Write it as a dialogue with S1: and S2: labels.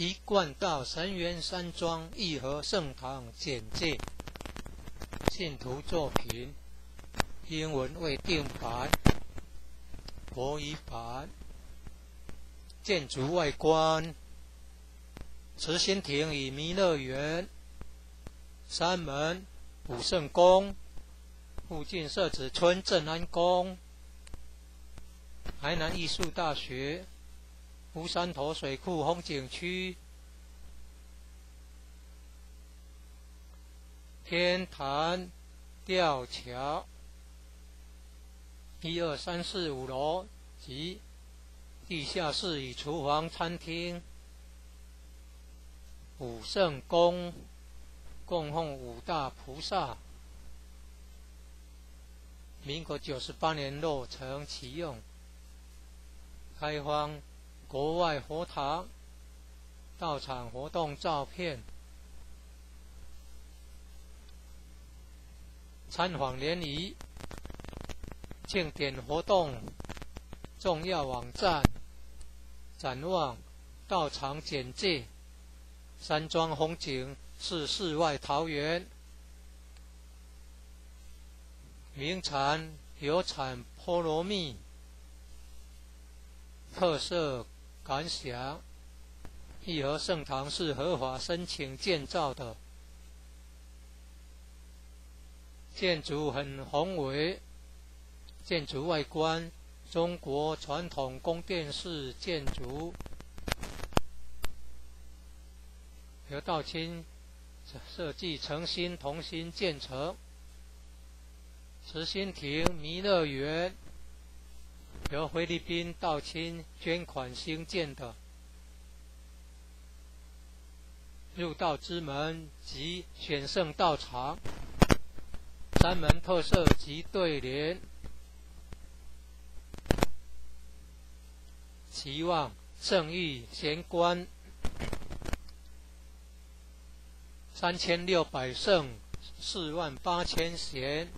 S1: 一贯道神元山庄义和圣堂简介。信徒作品，英文未定版，国语版。建筑外观：慈心亭与弥勒园。山门：武圣宫。附近设置村镇安宫。海南艺术大学。乌山头水库风景区，天坛吊桥，一二三四五楼及地下室与厨房、餐厅，武圣宫供奉五大菩萨，民国九十八年落成启用，开荒。国外佛堂到场活动照片，参访联谊庆典活动重要网站展望到场简介，山庄风景是世外桃源，名产有产菠萝蜜，特色。感想：义和圣堂是合法申请建造的，建筑很宏伟。建筑外观，中国传统宫殿式建筑，刘道清设计，诚心同心建成。慈心亭弥勒园。由菲律宾道亲捐款兴建的入道之门及选圣道场，三门特色及对联，期望圣域贤官三千六百圣，四万八千贤。